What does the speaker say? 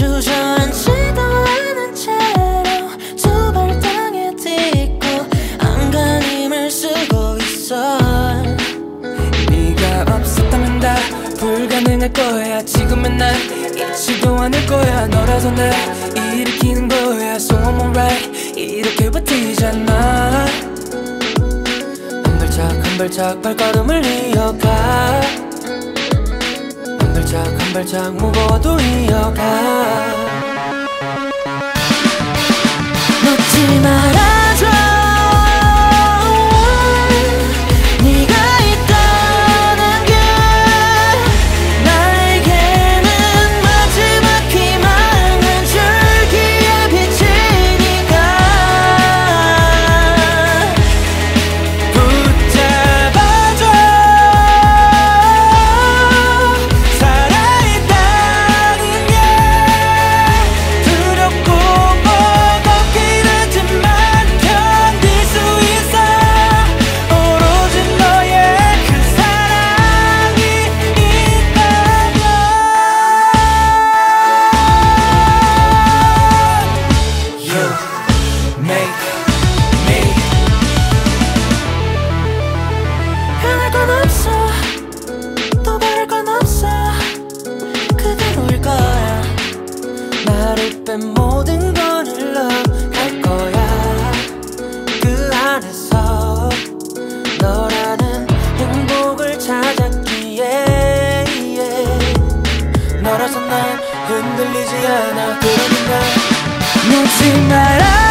주저앉지도 않은 채로 두 발 땅에 딛고 안간 힘을 쓰고 있어. 네가 없었다면 다 불가능할 거야. 지금은 난 잊지도 않을 거야. 너라서 날 일으키는 거야. So I'm alright. 이렇게 버티잖아. 한 발짝 한 발짝 발걸음을 이어가. 발짝 한 발짝 무거워도 이어가. 놓지 마라. 한 번을 러갈 거야. 그 안에서 너라는 행복을 찾았기에 예. 너라서 난 흔들리지 않아. 그러니까 놓지 마라.